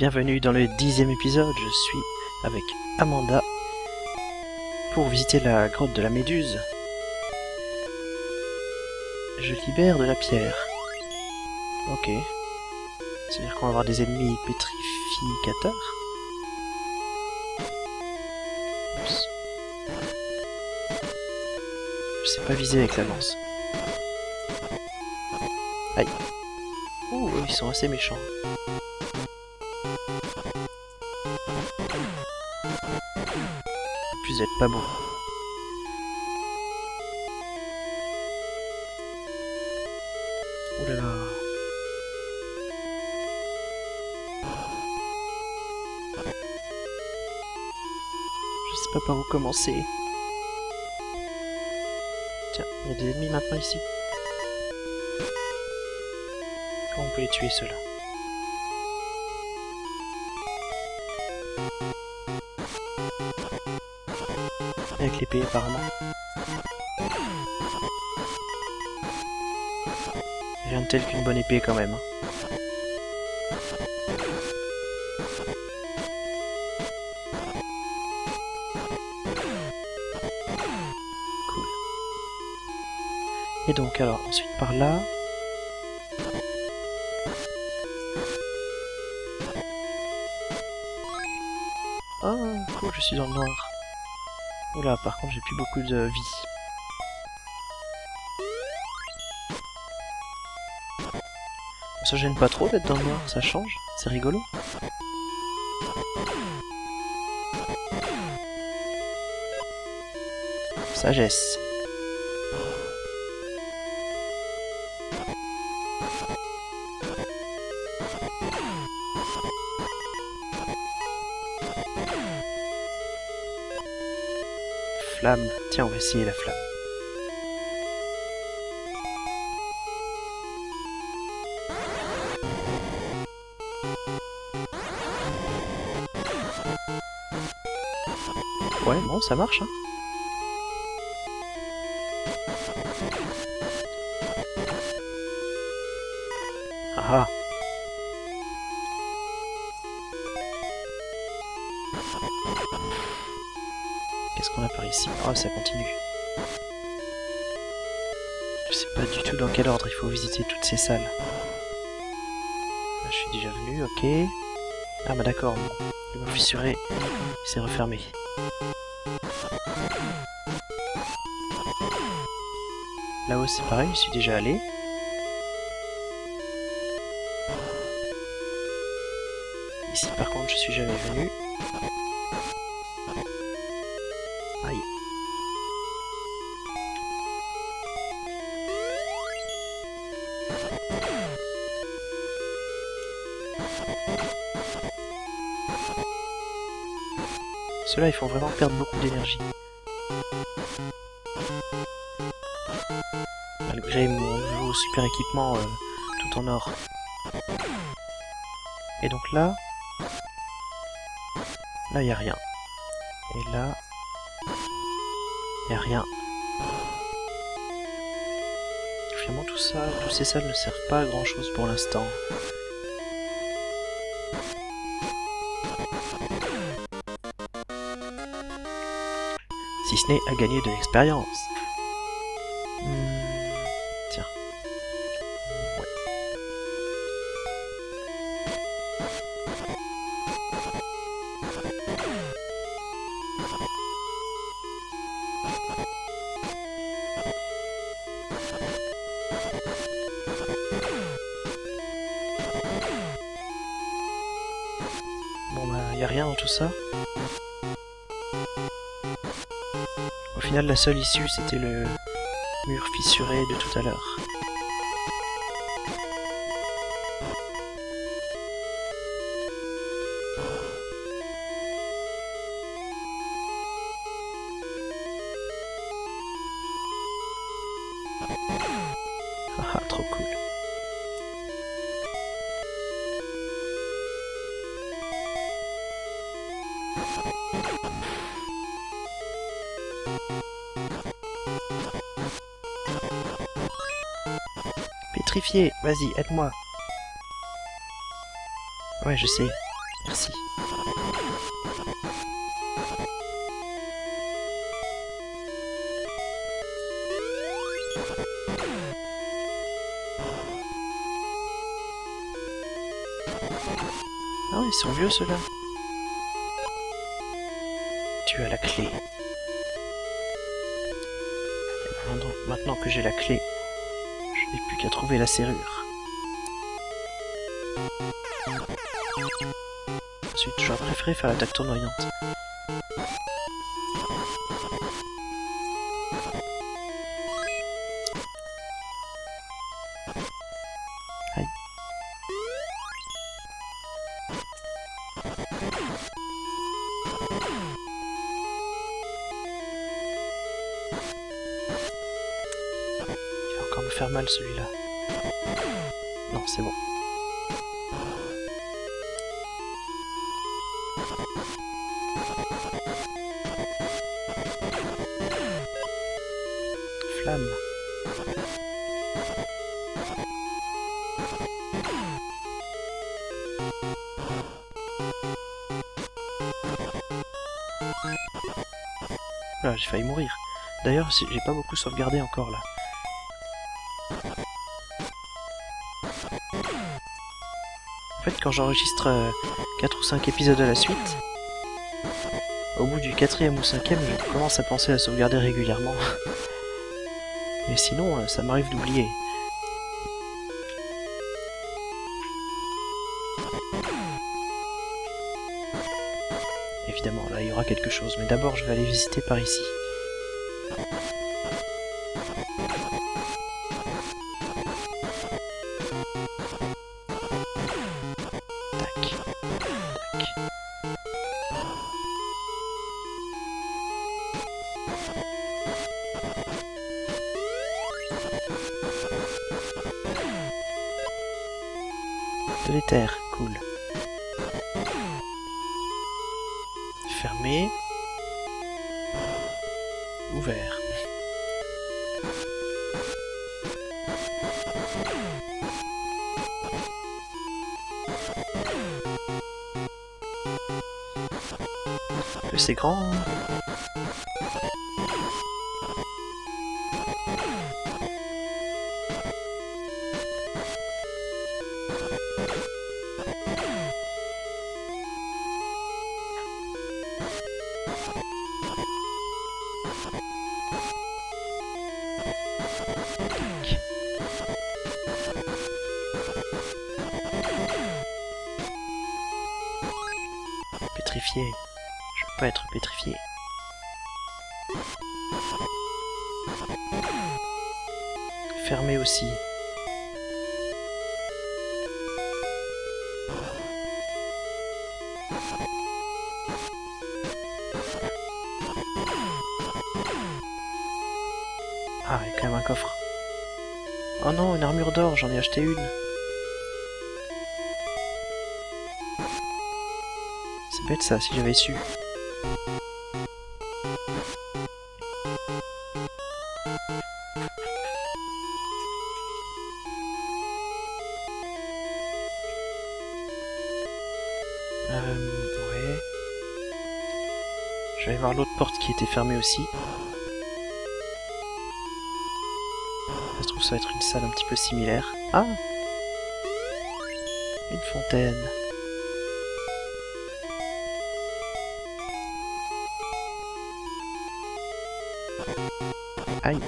Bienvenue dans le dixième épisode, je suis avec Amanda pour visiter la grotte de la Méduse. Je libère de la pierre. Ok. C'est-à-dire qu'on va avoir des ennemis pétrificateurs Oups. Je sais pas viser avec la lance. Aïe. Ouh, ils sont assez méchants. Plus d'être pas beau. Ouh là là. Je sais pas par où commencer. Tiens, il y a des ennemis maintenant ici. Comment on peut les tuer ceux-là? L'épée apparemment. Rien de tel qu'une bonne épée quand même. hein. Cool. Et donc alors ensuite par là. Ah cool, je suis dans le noir. Oula, par contre j'ai plus beaucoup de vie. Ça gêne pas trop d'être dans le noir, ça change, c'est rigolo. Sagesse. Tiens, on va essayer la flamme. Ouais, bon, ça marche, hein. Ah. Qu'est-ce qu'on a par ici? Oh, ça continue. Je sais pas du tout dans quel ordre il faut visiter toutes ces salles. Là, je suis déjà venu, ok. Ah bah d'accord, le mur fissuré, s'est refermé. Là-haut c'est pareil, je suis déjà allé. Ici par contre je suis jamais venu. Ceux-là, ils font vraiment perdre beaucoup d'énergie. Malgré mon nouveau super équipement euh, tout en or. Et donc là... Là, il a rien. Et là... Il a rien. Finalement, tout ça, tous ces salles ne servent pas à grand chose pour l'instant. Si ce n'est de l'expérience. La seule issue c'était le mur fissuré de tout à l'heure. Vas-y, aide-moi. Ouais, je sais. Merci. Ah ils sont vieux ceux-là. Tu as la clé. Maintenant- que j'ai la clé, qu'à trouver la serrure. Ensuite, j'aurais préféré faire l'attaque tournoyante. Faire mal celui-là. Non, c'est bon. Flamme. Voilà, j'ai failli mourir. D'ailleurs, j'ai pas beaucoup sauvegardé encore là. En fait, quand j'enregistre 4 ou 5 épisodes à la suite, au bout du quatrième ou cinquième, je commence à penser à sauvegarder régulièrement. Mais sinon, euh, ça m'arrive d'oublier. Évidemment, là, il y aura quelque chose. Mais d'abord, je vais aller visiter par ici. L'éther, cool. Fermé. Ouvert. C'est grand. Être pétrifié. Fermé aussi. Ah, il y a quand même un coffre. Oh non, une armure d'or, j'en ai acheté une. C'est bête ça, si j'avais su. Euh, aller voir l'autre porte qui était fermée aussi. Ça se trouve, ça va être une salle un petit peu similaire. Ah Une fontaine. Aïe,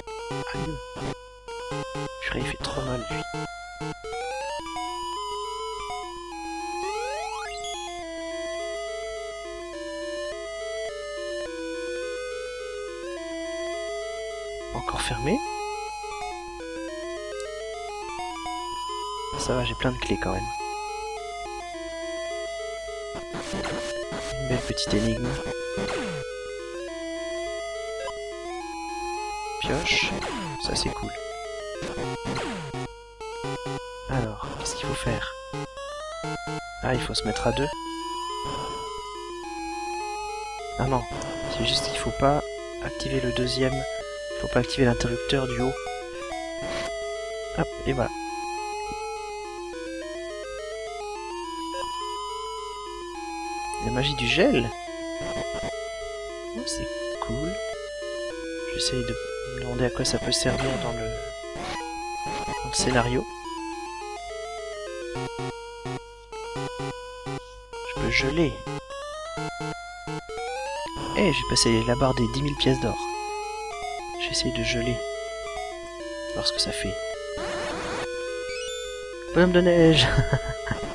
aïe. Fait trop mal lui. Encore fermé. Ça va, j'ai plein de clés quand même. Une belle petite énigme. Ça c'est cool. Alors, qu'est-ce qu'il faut faire? Ah, il faut se mettre à deux. Ah non, c'est juste qu'il faut pas activer le deuxième. Il faut pas activer l'interrupteur du haut. Hop, et voilà. La magie du gel? Oh, c'est cool. J'essaye de demander à quoi ça peut servir dans le, dans le scénario. Je peux geler. Eh, j'ai passé la barre des 10 000 pièces d'or. J'essaye de geler. Voir ce que ça fait. Bonhomme de neige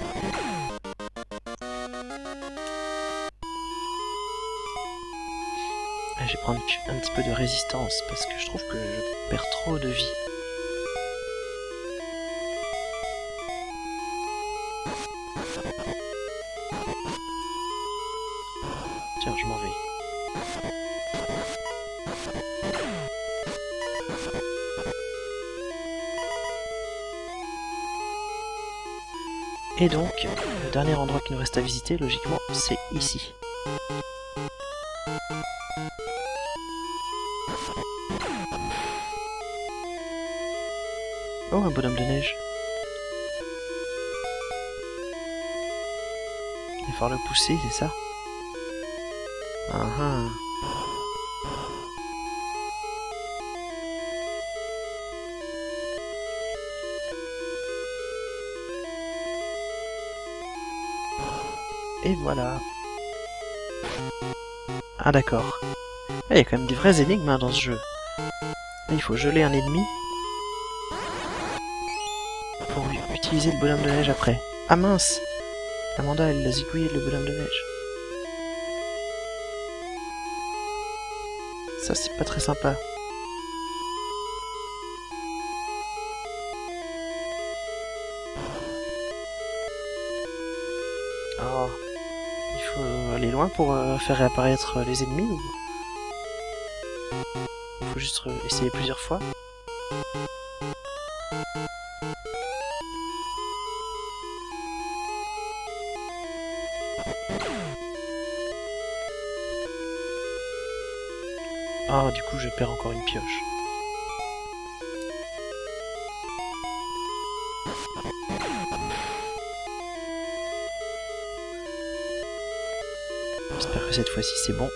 un petit peu de résistance parce que je trouve que je perds trop de vie. Tiens, je m'en vais. Et donc, le dernier endroit qui nous reste à visiter, logiquement, c'est ici. Oh, un bonhomme de neige. Il va falloir le pousser, c'est ça? Ah ah. Et voilà. Ah d'accord. Il y a quand même des vraies énigmes hein, dans ce jeu. Il faut geler un ennemi utiliser le bonhomme de neige après. Ah mince Amanda, elle a zigouillé le bonhomme de neige. Ça, c'est pas très sympa. Oh. Il faut aller loin pour euh, faire réapparaître les ennemis ou... Il faut juste essayer plusieurs fois du coup, je perds encore une pioche. J'espère que cette fois-ci c'est bon.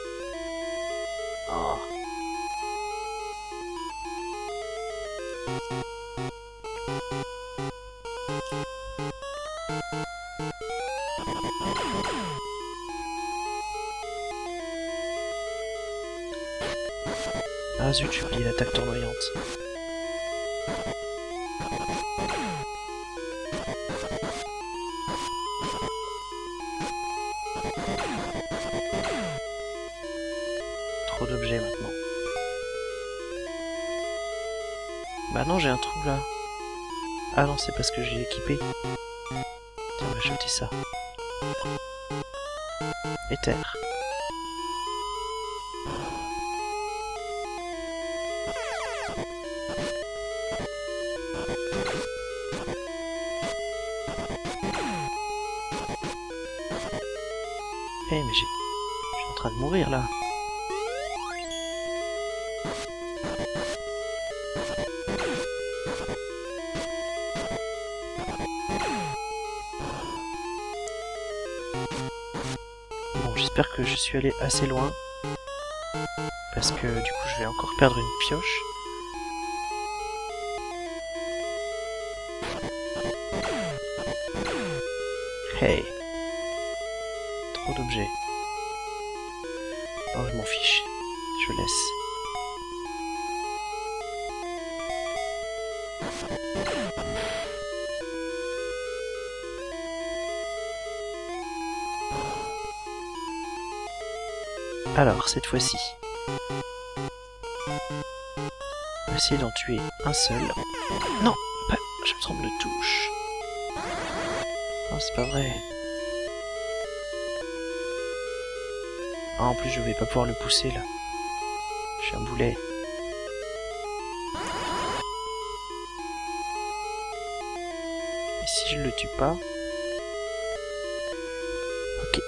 Ah zut, j'ai oublié l'attaque tournoyante. Trop d'objets maintenant. Bah non, j'ai un trou là. Ah non, c'est parce que j'ai équipé. On va jeter ça. Éther. De mourir là. Bon, j'espère que je suis allé assez loin. Parce que du coup, je vais encore perdre une pioche. Hey. Trop d'objets. Oh, je m'en fiche. Je laisse. Alors, cette fois-ci. On essayer d'en tuer un seul. Non. Je me trompe de touche. Oh, c'est pas vrai. Ah, en plus, je vais pas pouvoir le pousser, là. Je suis un boulet. Et si je le tue pas... Ok.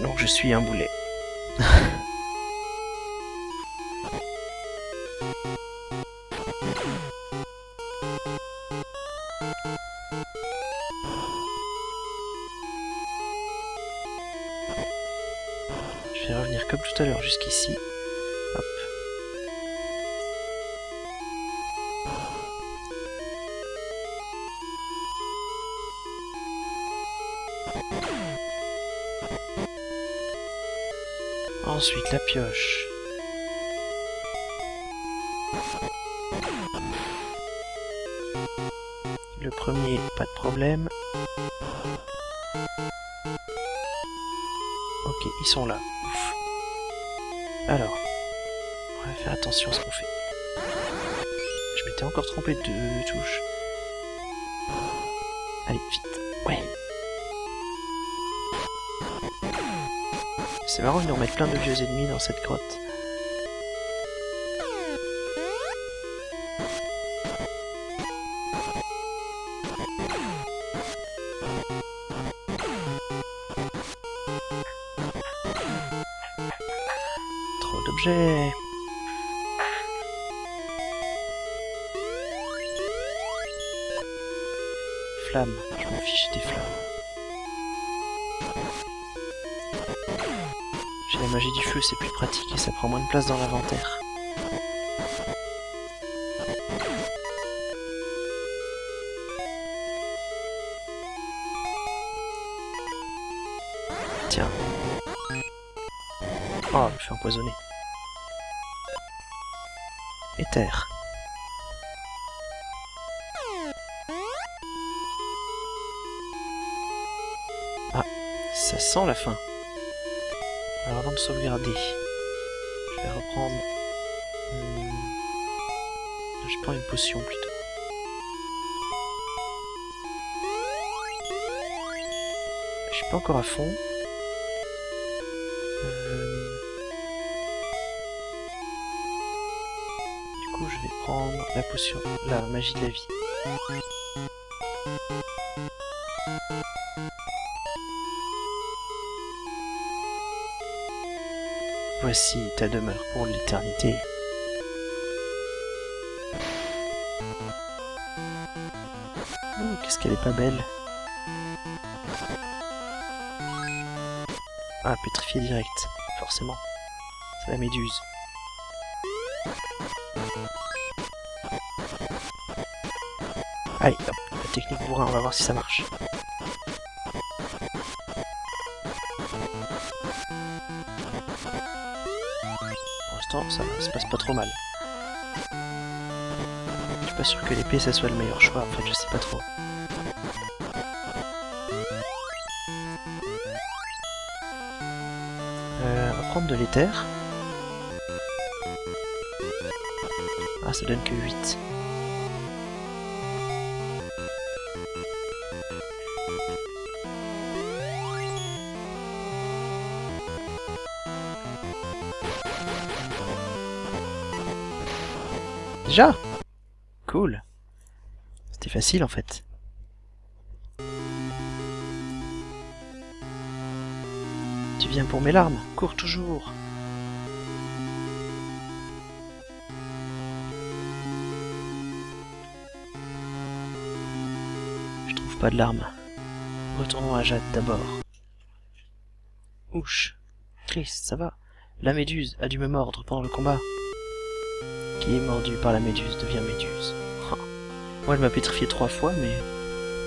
Donc je suis un boulet. Jusqu'ici. Ensuite la pioche. Le premier, pas de problème. Ok, ils sont là. Alors, on va faire attention à ce qu'on fait. Je m'étais encore trompé de touche. Allez, vite. Ouais. C'est marrant, ils nous remettent plein de vieux ennemis dans cette grotte. Flammes, je m'en fiche des flammes. J'ai la magie du feu, c'est plus pratique et ça prend moins de place dans l'inventaire. Tiens. Oh, je me fais empoisonner. Ah, ça sent la fin. Alors avant de sauvegarder, je vais reprendre... Hmm, Je prends une potion plutôt. Je suis pas encore à fond. Je vais prendre la potion, la magie de la vie. Voici ta demeure pour l'éternité. Oh, qu'est-ce qu'elle est pas belle. Ah, pétrifié direct, forcément. C'est la méduse. Allez, hop, la technique bourrin, on va voir si ça marche. Pour l'instant, ça se passe pas trop mal. Je suis pas sûr que l'épée ça soit le meilleur choix, en fait, je sais pas trop. Euh, on va prendre de l'éther. Ah, ça donne que 8. Déjà Cool. C'était facile en fait. Tu viens pour mes larmes Cours toujours Je trouve pas de larmes. Retournons à Jade d'abord. Ouch. Triste, ça va. La méduse a dû me mordre pendant le combat. Qui est mordu par la méduse devient méduse. Ah. Moi, elle m'a pétrifié trois fois, mais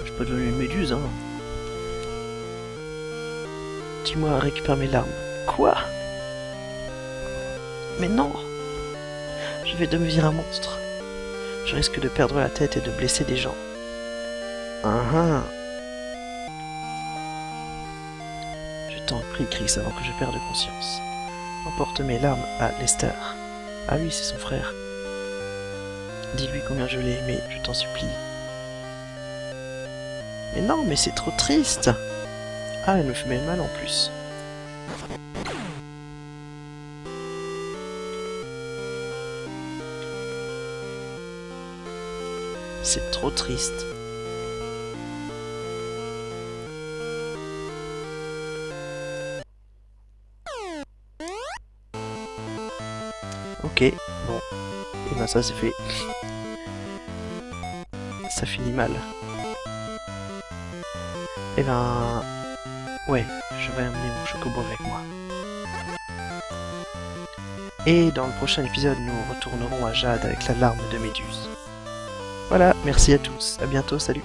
je peux devenir une méduse, hein. Dis-moi, récupère mes larmes. Quoi? Mais non Je vais devenir un monstre. Je risque de perdre la tête et de blesser des gens. Ah ah Je t'en prie, Chris, avant que je perde conscience. Emporte mes larmes à Lester. Ah oui, c'est son frère. Dis-lui combien je l'ai aimé, je t'en supplie. Mais non, mais c'est trop triste Ah, elle me fait mal en plus. C'est trop triste. Ok, bon. Et ben ça c'est fait. Ça finit mal. Et ben... Ouais, je vais amener mon chocobo avec moi. Et dans le prochain épisode, nous retournerons à Jade avec la larme de Méduse. Voilà, merci à tous, à bientôt, salut